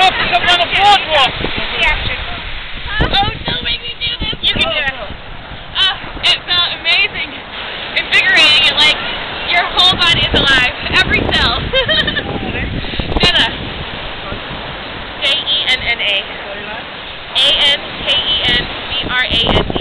Rob is up on the boardwalk. Huh? Oh, don't make me do this. You can do it. Oh, oh it felt amazing, invigorating, It like your whole body is alive, every cell. Jenna. J E N N A. A N K E N B R A N D.